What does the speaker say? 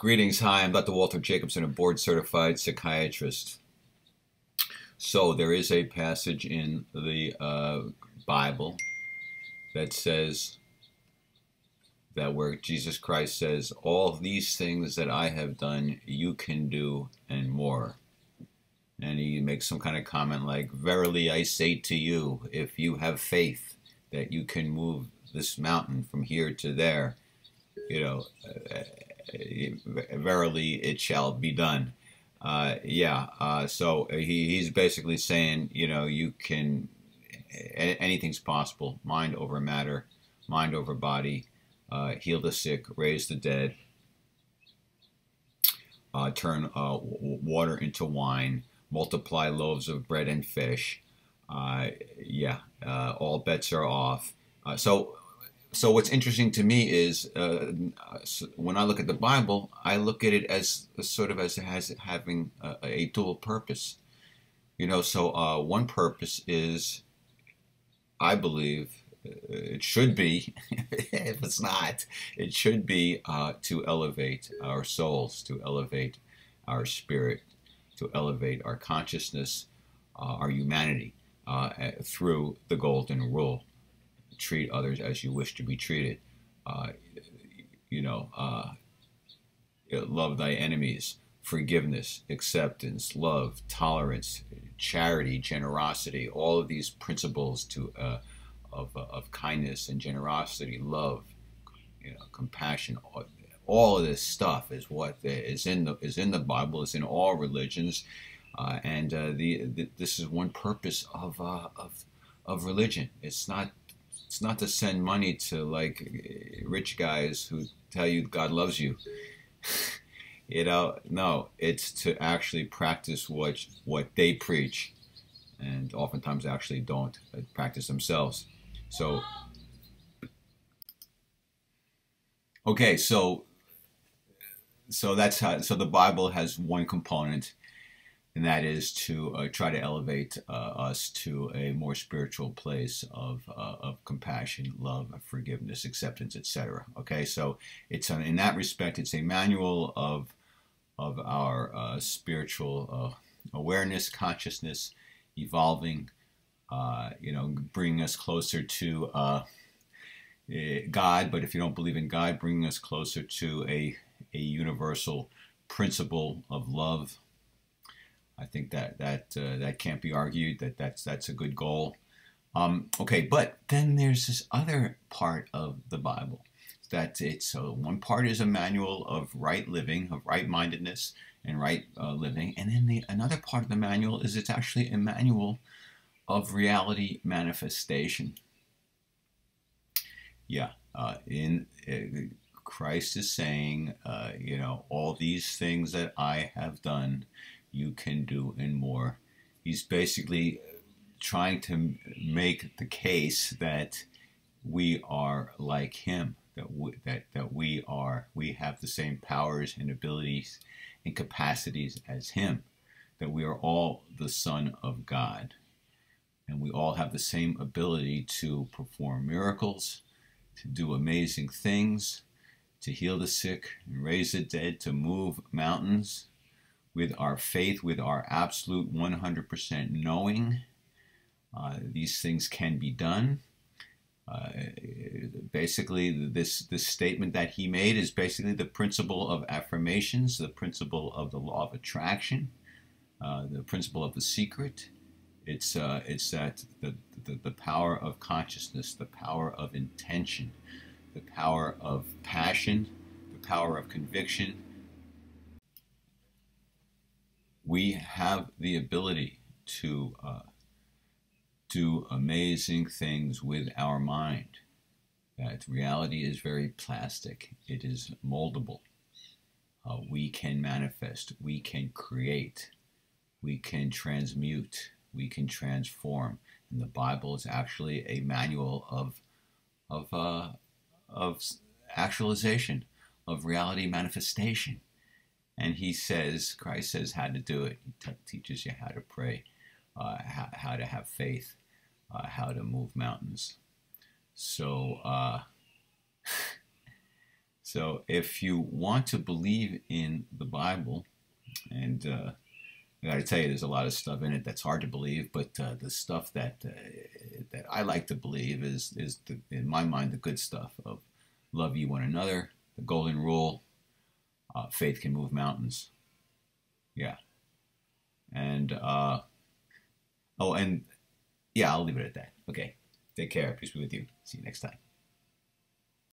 Greetings. Hi, I'm Dr. Walter Jacobson, a board certified psychiatrist. So, there is a passage in the uh, Bible that says that where Jesus Christ says, All these things that I have done, you can do and more. And he makes some kind of comment like, Verily I say to you, if you have faith that you can move this mountain from here to there, you know, uh, verily it shall be done. Uh, yeah, uh, so he, he's basically saying, you know, you can, anything's possible. Mind over matter, mind over body, uh, heal the sick, raise the dead, uh, turn uh, water into wine, multiply loaves of bread and fish. Uh, yeah, all bets are off. so so what's interesting to me is uh, when I look at the Bible, I look at it as sort of as has having a, a, dual purpose. You know, so uh, one purpose is, I believe, uh, it should be, if it's not, it should be uh, to elevate our souls, to elevate our spirit, to elevate our consciousness, uh, our humanity uh, through the golden rule treat others as you wish to be treated. Uh, you know, uh, love thy enemies, forgiveness, acceptance, love, tolerance, charity, generosity, all of these principles to uh, of, uh, of kindness and generosity, love, you know, compassion, all, of this stuff is what is in the is in the Bible, is in all religions, uh, and uh, the, the, this is one purpose of uh, of of religion. It's not it's not to send money to like rich guys who tell you God loves you. you know, no, it's to actually practice what what they preach, and oftentimes actually don't practice themselves. So, okay, so so that's how. So the Bible has one component and that is to uh, try to elevate uh, us to a more spiritual place of, uh, of compassion, love, forgiveness, acceptance, etc. Okay, so it's an, in that respect, it's a manual of of our uh, spiritual uh, awareness, consciousness, evolving. Uh, you know, bringing us closer to eh, God. But if you don't believe in God, bringing us closer to a a universal principle of love I think that that uh, that can't be argued. That that's that's a good goal. Um, okay, but then there's this other part of the Bible that it's so one part is a manual of right living, of right mindedness and right uh, living, and then the another part of the manual is it's actually a manual of reality manifestation. Yeah, uh, in uh, Christ is saying, uh, you know, all these things that I have done you can do and more. He's basically uh, trying to make the case that we are like him, that we, that, that we are, we have the same powers and abilities and capacities as him, that we are all the Son of God. And we all have the same ability to perform miracles, to do amazing things, to heal the sick and raise the dead, to move mountains, with our faith, with our absolute 100% knowing. Uh, these things can be done. Uh, basically, this, this statement that he made is basically the principle of affirmations, the principle of the law of attraction, uh, the principle of the secret. It's, uh, it's that the, the, the power of consciousness, the power of intention, the power of passion, the power of conviction, we have the ability to uh, do amazing things with our mind. That reality is very plastic, it is moldable. Uh, we can manifest, we can create, we can transmute, we can transform. And the Bible is actually a manual of, of, uh, of actualization, of reality manifestation. And he says, Christ says how to do it. He teaches you how to pray, uh, how, how, to have faith, uh, how to move mountains. So, uh, So if you want to believe in the Bible, and uh, I got to tell you, there's a lot of stuff in it that's hard to believe, but uh, the stuff that uh, that I like to believe is is the, in my mind the good stuff of love you one another, the golden rule, uh, faith can move mountains. Yeah, and uh, oh, and yeah, I'll leave it at that. Okay, take care. Peace be with you. See you next time.